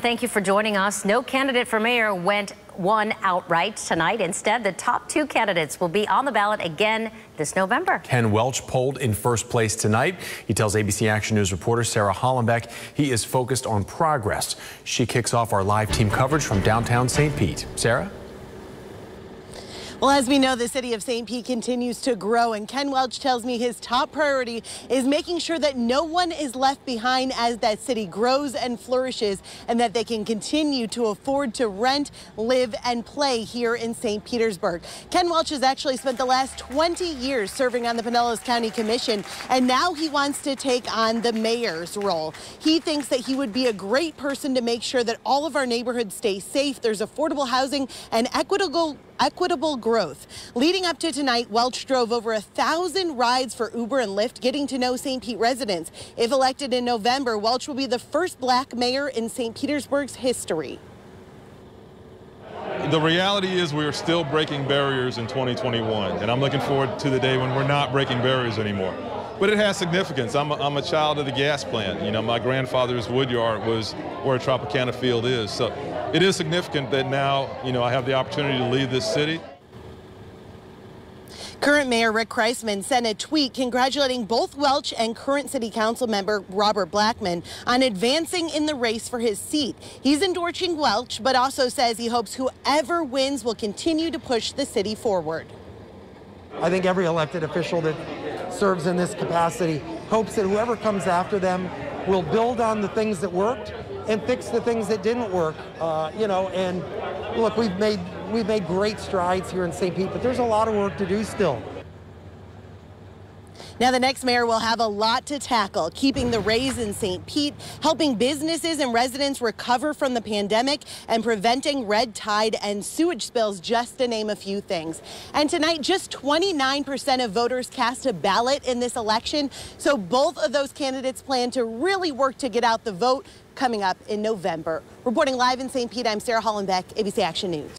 Thank you for joining us. No candidate for mayor went won outright tonight. Instead, the top two candidates will be on the ballot again this November. Ken Welch polled in first place tonight. He tells ABC Action News reporter Sarah Hollenbeck he is focused on progress. She kicks off our live team coverage from downtown St. Pete. Sarah? Well, as we know, the city of St. Pete continues to grow, and Ken Welch tells me his top priority is making sure that no one is left behind as that city grows and flourishes, and that they can continue to afford to rent, live, and play here in St. Petersburg. Ken Welch has actually spent the last 20 years serving on the Pinellas County Commission, and now he wants to take on the mayor's role. He thinks that he would be a great person to make sure that all of our neighborhoods stay safe, there's affordable housing, and equitable equitable growth. Leading up to tonight, Welch drove over a thousand rides for Uber and Lyft, getting to know St. Pete residents. If elected in November, Welch will be the first black mayor in St. Petersburg's history. The reality is we're still breaking barriers in 2021, and I'm looking forward to the day when we're not breaking barriers anymore. But it has significance. I'm a, I'm a child of the gas plant. You know, my grandfather's woodyard was where Tropicana Field is. So it is significant that now, you know, I have the opportunity to lead this city. Current Mayor Rick Kriseman sent a tweet congratulating both Welch and current City Council member Robert Blackmon on advancing in the race for his seat. He's endorsing Welch, but also says he hopes whoever wins will continue to push the city forward. I think every elected official that serves in this capacity hopes that whoever comes after them will build on the things that worked and fix the things that didn't work. Uh, you know, and look, we've made we've made great strides here in St. Pete, but there's a lot of work to do still. Now, the next mayor will have a lot to tackle, keeping the Rays in St. Pete, helping businesses and residents recover from the pandemic, and preventing red tide and sewage spills, just to name a few things. And tonight, just 29% of voters cast a ballot in this election. So both of those candidates plan to really work to get out the vote coming up in November. Reporting live in St. Pete, I'm Sarah Hollenbeck, ABC Action News.